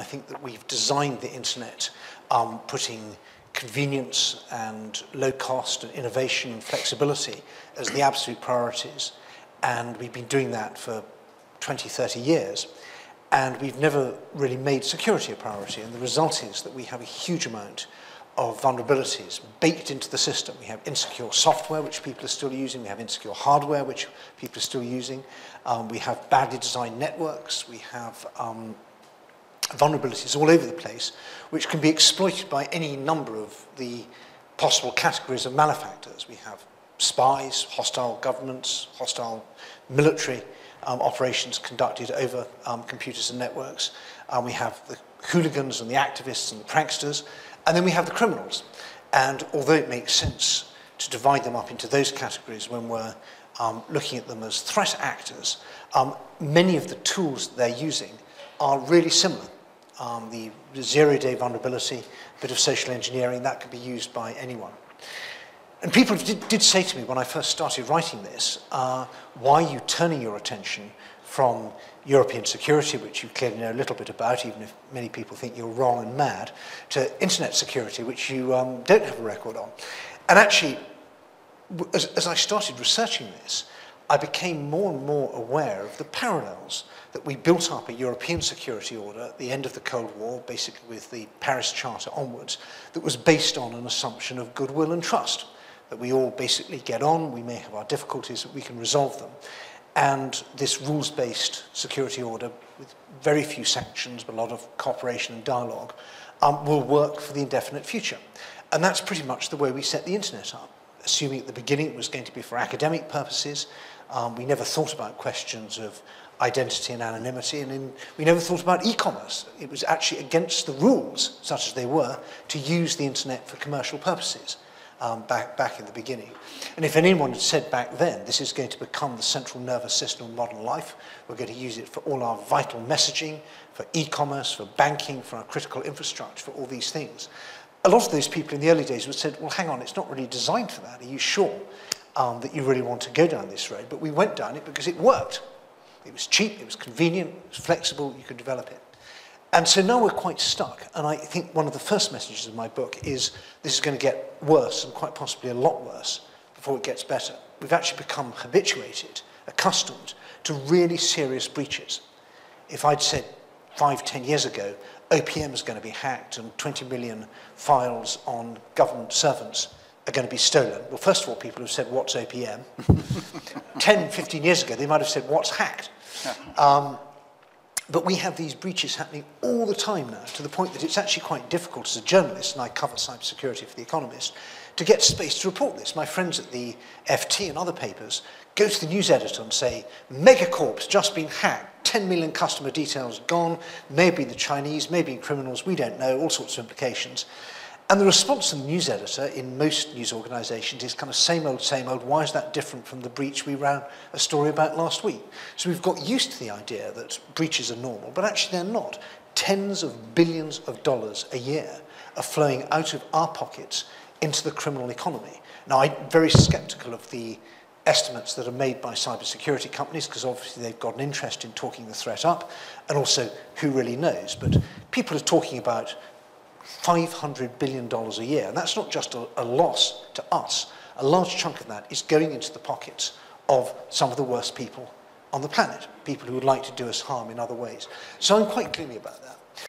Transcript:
I think that we've designed the internet um, putting convenience and low cost and innovation and flexibility as the absolute priorities. And we've been doing that for 20, 30 years. And we've never really made security a priority. And the result is that we have a huge amount of vulnerabilities baked into the system. We have insecure software, which people are still using. We have insecure hardware, which people are still using. Um, we have badly designed networks. We have um, vulnerabilities all over the place, which can be exploited by any number of the possible categories of malefactors. We have spies, hostile governments, hostile military um, operations conducted over um, computers and networks. Um, we have the hooligans and the activists and the pranksters. And then we have the criminals. And although it makes sense to divide them up into those categories when we're um, looking at them as threat actors, um, many of the tools they're using are really similar. um, the zero-day vulnerability, a bit of social engineering, that could be used by anyone. And people did, did say to me when I first started writing this, uh, why are you turning your attention from European security, which you clearly know a little bit about, even if many people think you're wrong and mad, to internet security, which you um, don't have a record on. And actually, as, as I started researching this, I became more and more aware of the parallels that we built up a European security order at the end of the Cold War, basically with the Paris Charter onwards, that was based on an assumption of goodwill and trust, that we all basically get on, we may have our difficulties, but we can resolve them. And this rules-based security order, with very few sanctions, but a lot of cooperation and dialogue, um, will work for the indefinite future. And that's pretty much the way we set the internet up assuming at the beginning it was going to be for academic purposes. Um, we never thought about questions of identity and anonymity, and in, we never thought about e-commerce. It was actually against the rules, such as they were, to use the internet for commercial purposes um, back, back in the beginning. And if anyone had said back then, this is going to become the central nervous system of modern life, we're going to use it for all our vital messaging, for e-commerce, for banking, for our critical infrastructure, for all these things, a lot of those people in the early days would said, well, hang on, it's not really designed for that. Are you sure um, that you really want to go down this road? But we went down it because it worked. It was cheap, it was convenient, it was flexible, you could develop it. And so now we're quite stuck. And I think one of the first messages of my book is this is going to get worse and quite possibly a lot worse before it gets better. We've actually become habituated, accustomed to really serious breaches. If I'd said five, ten years ago, OPM is going to be hacked and 20 million files on government servants are going to be stolen. Well, first of all, people have said, what's OPM? 10, 15 years ago, they might have said, what's hacked? Um, but we have these breaches happening all the time now, to the point that it's actually quite difficult as a journalist, and I cover cybersecurity for The Economist, to get space to report this. My friends at the FT and other papers go to the news editor and say, Megacorp's just been hacked 10 million customer details gone, maybe the Chinese, maybe criminals, we don't know, all sorts of implications. And the response from the news editor in most news organisations is kind of same old, same old. Why is that different from the breach we ran a story about last week? So we've got used to the idea that breaches are normal, but actually they're not. Tens of billions of dollars a year are flowing out of our pockets into the criminal economy. Now, I'm very sceptical of the estimates that are made by cybersecurity companies because obviously they've got an interest in talking the threat up and also who really knows. But people are talking about $500 billion dollars a year and that's not just a, a loss to us. A large chunk of that is going into the pockets of some of the worst people on the planet, people who would like to do us harm in other ways. So I'm quite gloomy about that.